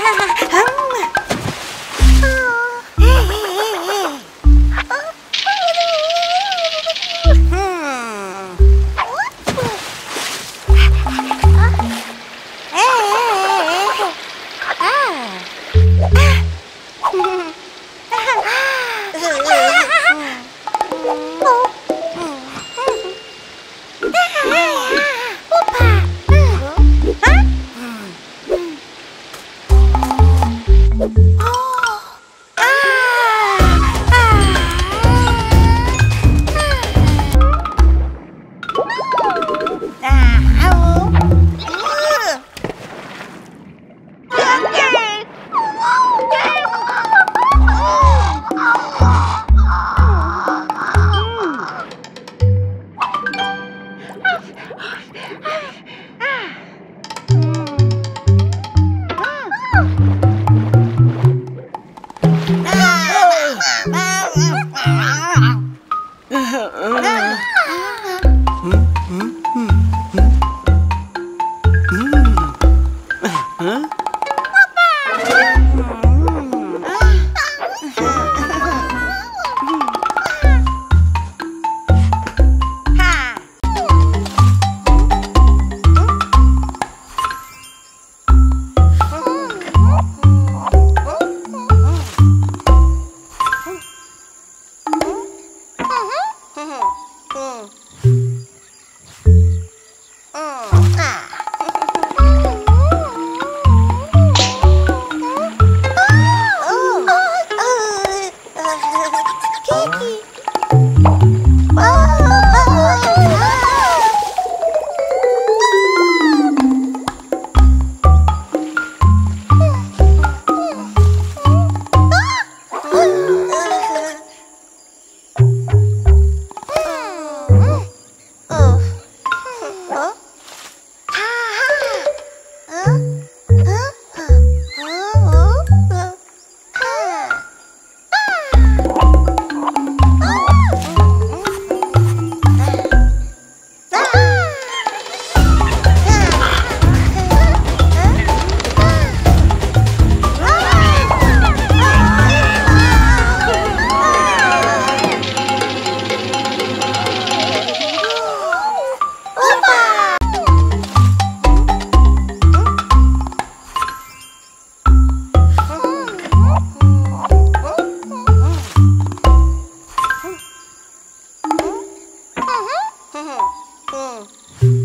哈哈哈 है, है। 하하. 응.